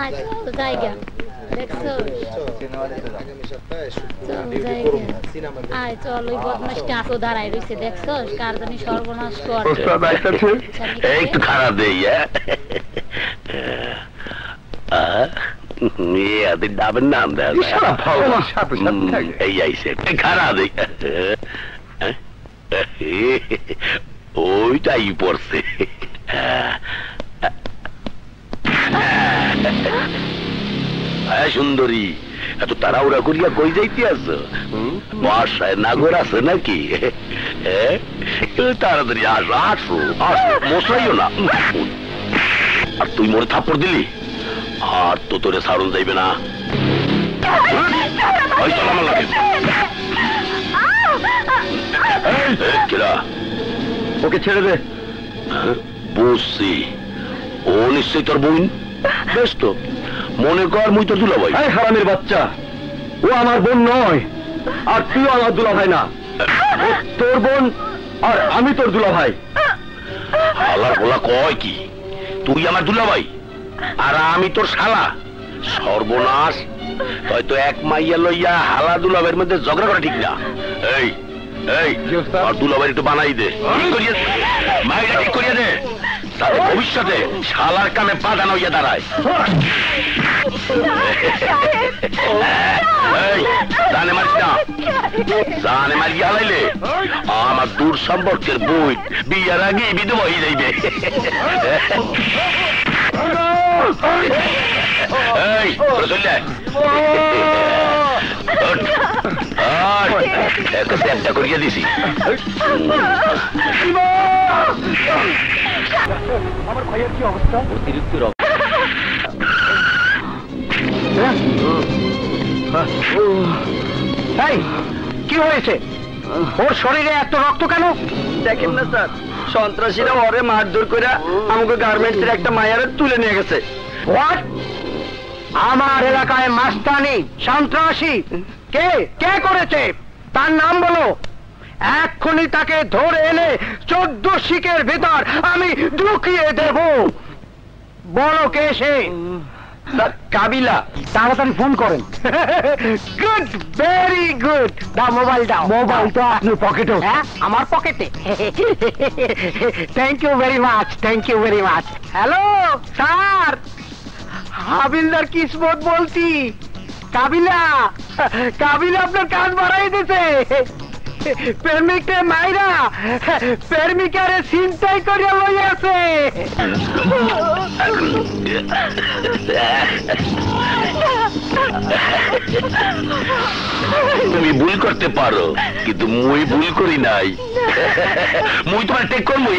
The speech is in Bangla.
আয় চল জায়গা। দেখছ? আয় চল ওই বদমাসটা আসো দাঁড়াই রয়েছে দেখছ? কার জানি সর্বনাশ কর। ওস্তাদ আইতাছে এই একটু খারাপ দেই হ্যাঁ? ডাবের নাম দেয়। এই আইসে খারাপ দেই। হ্যাঁ? ওইটাই পড়ছে। হ্যাঁ। সুন্দরী। এত তাড়াহুড়া করিয়া কই যাইতে বাসায় নাগর আছে নাকি? হ্যাঁ? তাড়াতাড়ি আসো আসো আসো। মশাইও না। আর তুই মোরে থাপ্পড় দিলি? আর তো তোরে সারুন যাইবে না। ওকে ছেড়ে দে। হ্যাঁ, বুঝছি। ও নিশ্চয়ই তোর বোন? বেশ তো। মনে কর মুই তোর দুলাভাই। এই হারামের বাচ্চা ও আমার বোন নয় আর তুইও আমার দুলা ভাই না। তোর বোন আর আমি তোর দুলা ভাই হালার বলা কয় কি তুই আমার দুলাভাই আর আমি তোর শালা। সর্বনাশ হয়তো এক মাইয়া লইয়া হালা দুলাভের মধ্যে ঝগড়া করা ঠিক না। এই এই। আর দুলাভাই একটু বানাই দে। ঠিক করিয়ে দে। মাইটা ঠিক করিয়ে দে। তাতে ভবিষ্যতে শালার কামে বাধা নইয়া দাঁড়ায়। জানে মারিস মারি হালাইলে আমার দূর সম্পর্কের বই বিয়ার আগে বিধবা হয়ে যাইবে। এই। একটা করিয়ে দিছি। আমার ভাইয়ের কি অবস্থা? অতিরিক্ত এই কি হয়েছে? ওর শরীরে এত রক্ত কেন? দেখেন না স্যার। সন্ত্রাসীরা ওরে মারধর করে আমাকে গার্মেন্টসের একটা মায়ারে তুলে নিয়ে গেছে। আমার এলাকায় মাস্তানি সন্ত্রাসী। কে? কে করেছে? তার নাম বলো। এক্ষুনি তাকে ধরে এনে চোদ্দ শিকের ভেতর আমি ঢুকিয়ে দেব। বলো কে সে? কাবিলা তাড়াতাড়ি ফোন করেন। Good very good. দাও মোবাইল দাও মোবাইল তো আপনার পকেটে। হ্যাঁ আমার পকেটে। Thank you very much thank you very much hello sir হাবিলদার কিসমত বলছি। কাবিলা কাবিলা আপনার কাজ বাড়াই দিতে প্রেমিককে মাইরা প্রেমিকারে চিন্তাই করে লই আছে তুমি ভুল করতে পারো, কিন্তু মুই ভুল করি নাই। মুই তোমার টেক করবই